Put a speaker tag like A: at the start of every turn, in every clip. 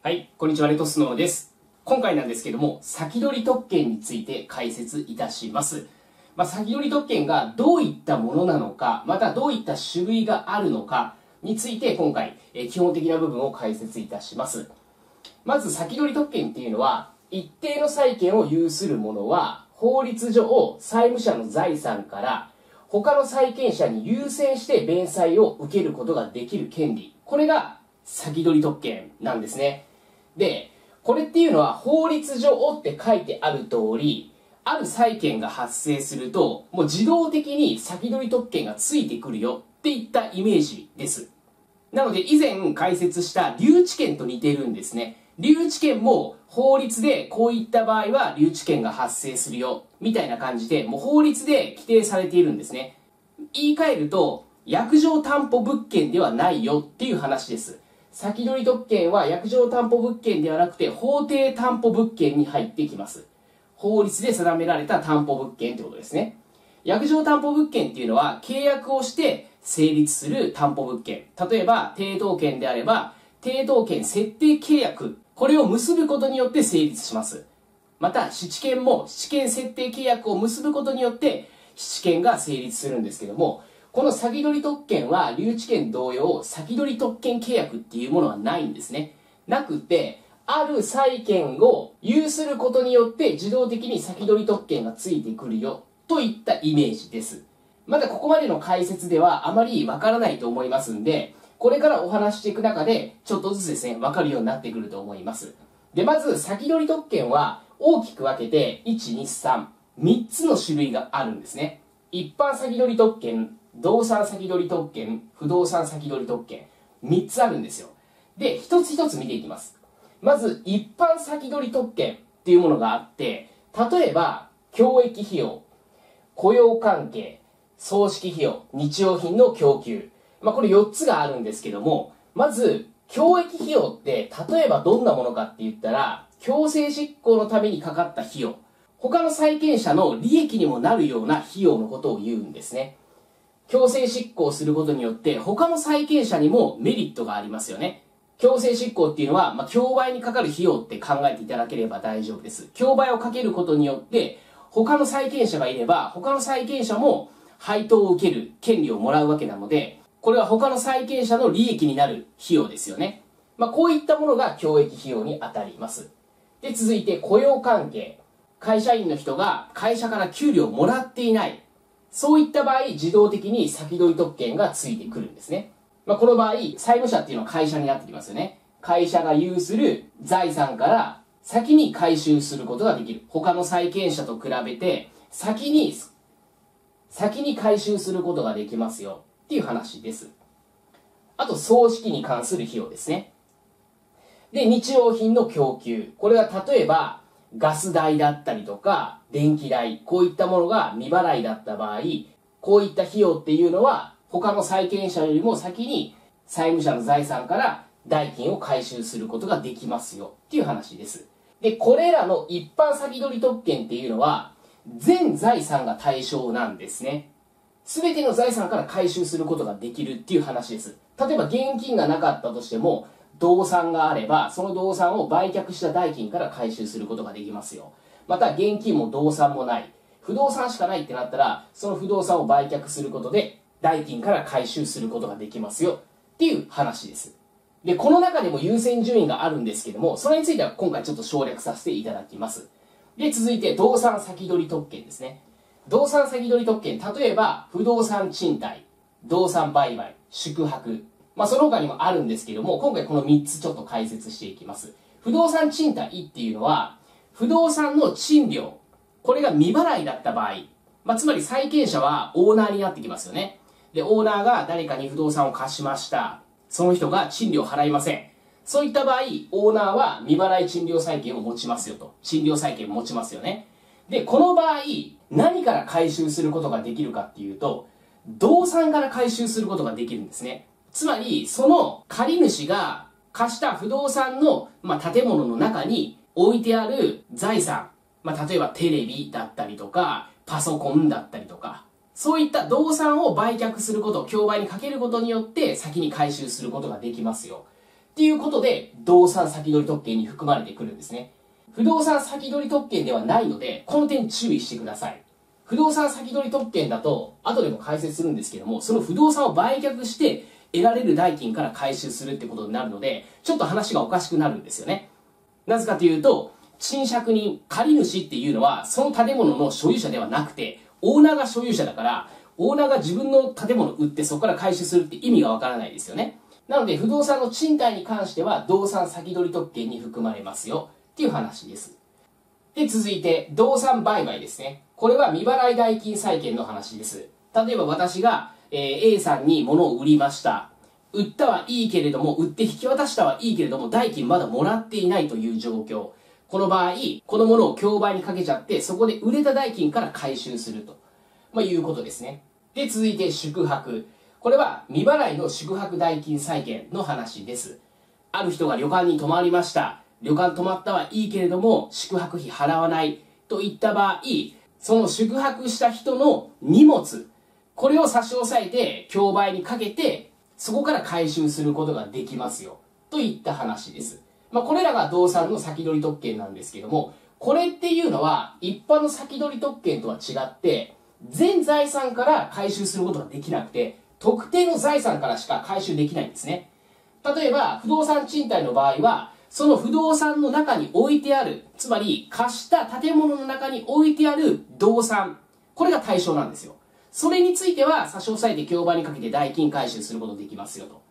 A: はい、こんにちは、レトスノーです。今回なんですけども、先取り特権について解説いたします。まあ、先取り特権がどういったものなのか、またどういった種類があるのかについて今回、え基本的な部分を解説いたします。まず先取り特権っていうのは、一定の債権を有する者は、法律上、債務者の財産から、他の債権者に優先して弁済を受けることができる権利。これが先取り特権なんですね。で、これっていうのは法律上って書いてある通り、ある債権が発生すると、もう自動的に先取り特権がついてくるよっていったイメージです。なので以前解説した留置権と似てるんですね。留置権も法律でこういった場合は留置権が発生するよみたいな感じでもう法律で規定されているんですね。言い換えると約定担保物件ではないよっていう話です。先取り特権は約定担保物件ではなくて法定担保物件に入ってきます。法律で定められた担保物件ってことですね。約定担保物件っていうのは契約をして成立する担保物件。例えば、抵当権であれば、抵当権設定契約。これを結ぶことによって成立します。また、七権も七権設定契約を結ぶことによって七権が成立するんですけども、この先取り特権は留置権同様、先取り特権契約っていうものはないんですね。なくて、ある債権を有することによって自動的に先取り特権がついてくるよといったイメージです。まだここまでの解説ではあまりわからないと思いますんで、これからお話していく中でちょっとずつですね、わかるようになってくると思います。で、まず先取り特権は大きく分けて1、2、3、3つの種類があるんですね。一般先取り特権、動産先取り特権、不動産先取り特権、3つあるんですよ。で、一つ一つ見ていきます。まず、一般先取り特権っていうものがあって、例えば、教育費用、雇用関係、葬式費用、日用品の供給。まあ、これ4つがあるんですけども、まず、教育費用って、例えばどんなものかって言ったら、強制執行のためにかかった費用。他の債権者の利益にもなるような費用のことを言うんですね。強制執行することによって、他の債権者にもメリットがありますよね。強制執行っていうのは、まあ、競売にかかる費用って考えていただければ大丈夫です。競売をかけることによって、他の債権者がいれば、他の債権者も配当を受ける権利をもらうわけなので、これは他の債権者の利益になる費用ですよね。まあ、こういったものが教育費用に当たります。で、続いて雇用関係。会社員の人が会社から給料をもらっていない。そういった場合、自動的に先取り特権がついてくるんですね。まあ、この場合、債務者っていうのは会社になってきますよね。会社が有する財産から先に回収することができる。他の債権者と比べて、先に、先に回収することができますよ。っていう話です。あと、葬式に関する費用ですね。で、日用品の供給。これは例えば、ガス代だったりとか、電気代、こういったものが未払いだった場合、こういった費用っていうのは、他の債権者よりも先に債務者の財産から代金を回収することができますよっていう話です。で、これらの一般先取り特権っていうのは、全財産が対象なんですね。すべての財産から回収することができるっていう話です。例えば現金がなかったとしても、動産があれば、その動産を売却した代金から回収することができますよ。また現金も動産もない。不動産しかないってなったら、その不動産を売却することで、代金から回収することができますよ。っていう話です。で、この中でも優先順位があるんですけども、それについては今回ちょっと省略させていただきます。で、続いて、動産先取り特権ですね。動産先取り特権、例えば、不動産賃貸、動産売買、宿泊、まあ、その他にもあるんですけども、今回この3つちょっと解説していきます。不動産賃貸っていうのは、不動産の賃料、これが未払いだった場合、まあ、つまり債権者はオーナーになってきますよね。で、オーナーが誰かに不動産を貸しました。その人が賃料払いません。そういった場合、オーナーは未払い賃料債権を持ちますよと。賃料債権持ちますよね。で、この場合、何から回収することができるかっていうと、動産から回収することができるんですね。つまり、その借り主が貸した不動産の、まあ、建物の中に置いてある財産、まあ、例えばテレビだったりとか、パソコンだったりとか、そういった動産を売却すること、競売にかけることによって先に回収することができますよ。っていうことで、動産先取り特権に含まれてくるんですね。不動産先取り特権ではないので、この点注意してください。不動産先取り特権だと、後でも解説するんですけども、その不動産を売却して得られる代金から回収するってことになるので、ちょっと話がおかしくなるんですよね。なぜかというと、賃借人、借り主っていうのは、その建物の所有者ではなくて、オーナーが所有者だから、オーナーが自分の建物を売ってそこから回収するって意味がわからないですよね。なので、不動産の賃貸に関しては、動産先取り特権に含まれますよ。っていう話です。で、続いて、動産売買ですね。これは未払い代金債権の話です。例えば私が、えー、A さんに物を売りました。売ったはいいけれども、売って引き渡したはいいけれども、代金まだもらっていないという状況。この場合、このものを競売にかけちゃって、そこで売れた代金から回収すると、まあ、いうことですね。で、続いて宿泊。これは未払いの宿泊代金債権の話です。ある人が旅館に泊まりました。旅館泊まったはいいけれども、宿泊費払わないといった場合、その宿泊した人の荷物、これを差し押さえて、競売にかけて、そこから回収することができますよ。といった話です。まあ、これらが動産の先取り特権なんですけども、これっていうのは、一般の先取り特権とは違って、全財産から回収することができなくて、特定の財産からしか回収できないんですね。例えば、不動産賃貸の場合は、その不動産の中に置いてある、つまり貸した建物の中に置いてある動産、これが対象なんですよ。それについては差し押さえて競売にかけて代金回収することできますよと。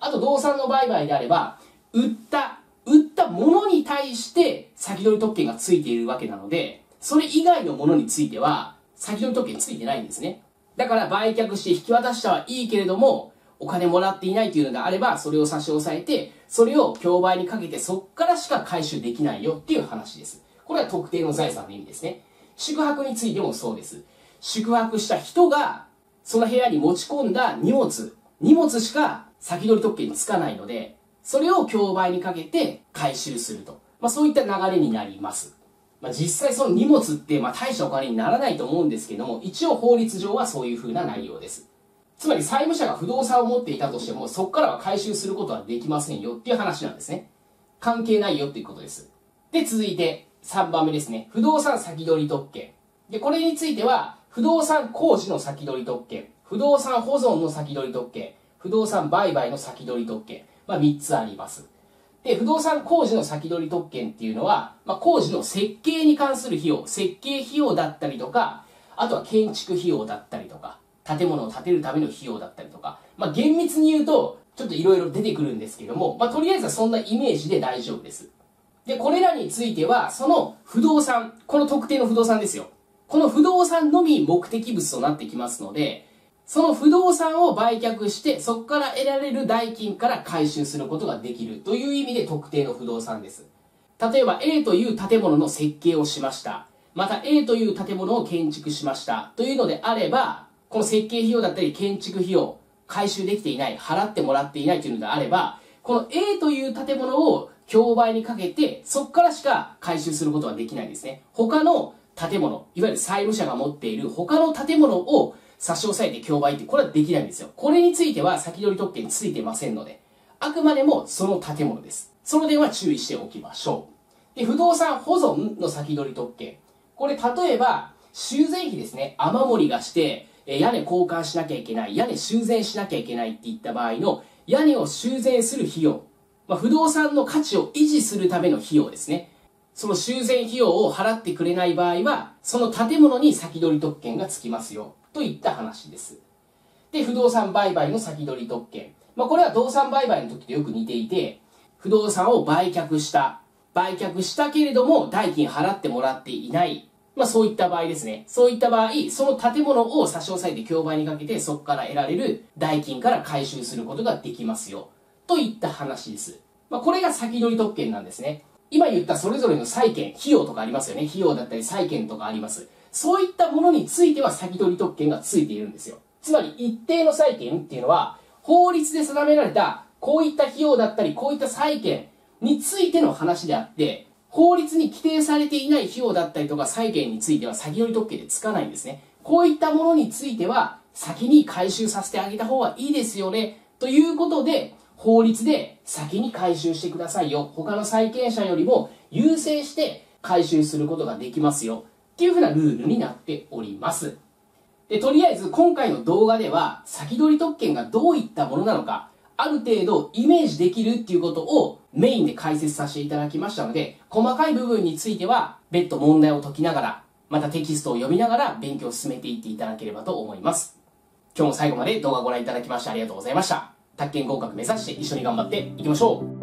A: あと動産の売買であれば、売った、売ったものに対して先取り特権がついているわけなので、それ以外のものについては先取り特権ついてないんですね。だから売却して引き渡したはいいけれども、お金もらっていないというのであれば、それを差し押さえて、それを競売にかけてそっからしか回収できないよっていう話です。これは特定の財産の意味ですね。宿泊についてもそうです。宿泊した人が、その部屋に持ち込んだ荷物、荷物しか先取り特権につかないので、それを競売にかけて回収すると。まあそういった流れになります。まあ、実際その荷物ってまあ大したお金にならないと思うんですけども、一応法律上はそういう風な内容です。つまり債務者が不動産を持っていたとしても、そこからは回収することはできませんよっていう話なんですね。関係ないよっていうことです。で、続いて3番目ですね。不動産先取り特権。で、これについては、不動産工事の先取り特権、不動産保存の先取り特権、不動産売買の先取り特権、まあ3つあります。で、不動産工事の先取り特権っていうのは、まあ、工事の設計に関する費用、設計費用だったりとか、あとは建築費用だったりとか、建物を建てるための費用だったりとか、まあ、厳密に言うと、ちょっといろいろ出てくるんですけども、まあ、とりあえずはそんなイメージで大丈夫です。で、これらについては、その不動産、この特定の不動産ですよ。この不動産のみ目的物となってきますので、その不動産を売却して、そこから得られる代金から回収することができるという意味で特定の不動産です。例えば A という建物の設計をしました。また A という建物を建築しましたというのであれば、この設計費用だったり建築費用、回収できていない、払ってもらっていないというのであれば、この A という建物を競売にかけて、そこからしか回収することはできないですね。他の建物、いわゆる債務者が持っている他の建物を差し押さえて競売ってこれはできないんですよ。これについては先取り特権ついてませんので、あくまでもその建物です。その点は注意しておきましょう。で、不動産保存の先取り特権。これ例えば、修繕費ですね。雨漏りがして、屋根交換しなきゃいけない、屋根修繕しなきゃいけないっていった場合の屋根を修繕する費用。まあ、不動産の価値を維持するための費用ですね。その修繕費用を払ってくれない場合は、その建物に先取り特権がつきますよ。といった話です。で、不動産売買の先取り特権。まあ、これは動産売買の時とよく似ていて、不動産を売却した。売却したけれども、代金払ってもらっていない。まあ、そういった場合ですね。そういった場合、その建物を差し押さえて競売にかけて、そこから得られる代金から回収することができますよ。といった話です。まあ、これが先取り特権なんですね。今言ったそれぞれの債権、費用とかありますよね。費用だったり債権とかあります。そういったものについては先取り特権がついているんですよ。つまり一定の債権っていうのは、法律で定められたこういった費用だったり、こういった債権についての話であって、法律に規定されていない費用だったりとか債権については先取り特権でつかないんですね。こういったものについては先に回収させてあげた方がいいですよね。ということで、法律で先に回収してくださいよ。他の債権者よりも優先して回収することができますよ。っていうふうなルールになっております。で、とりあえず今回の動画では先取り特権がどういったものなのか、ある程度イメージできるっていうことをメインで解説させていただきましたので、細かい部分については別途問題を解きながら、またテキストを読みながら勉強を進めていっていただければと思います。今日も最後まで動画をご覧いただきましてありがとうございました。宅建合格目指して一緒に頑張っていきましょう。